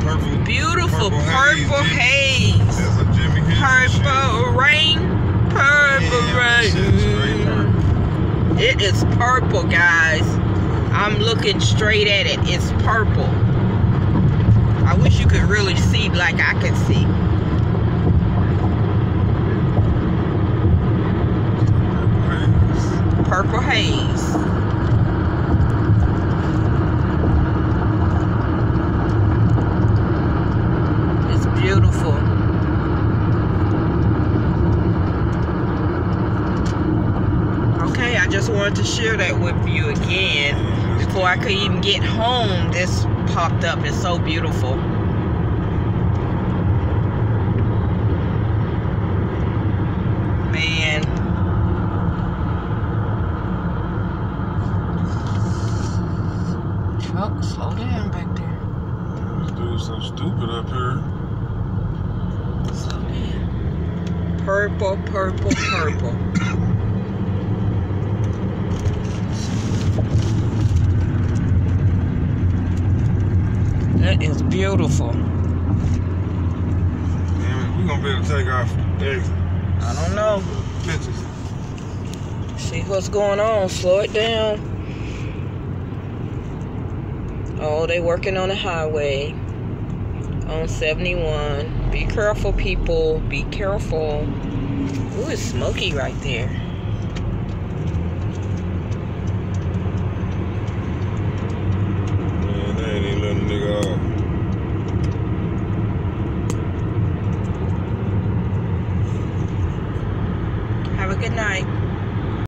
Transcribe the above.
Purple. Beautiful Purple purple haze, haze. That's a Jimi Hendrix. Purple rain. Purple Yeah, rain. It is purple, guys. I'm looking straight at it. It's purple. I wish you could really see like I could see. Purple haze. Purple haze. It's beautiful. Okay, I just wanted to share that with you again. Before I could even get home, this popped up. It's so beautiful. Man. Truck, slow down back there. This dude's so stupid up here. Purple, purple, purple. That is beautiful. Damn it, we gonna be able to take our exit I don't know. pictures. See what's going on. Slow it down. Oh, they working on the highway on 71. Be careful, people. Be careful. Ooh, it's smoky right there. Man, ain't letting nigga off. Have a good night.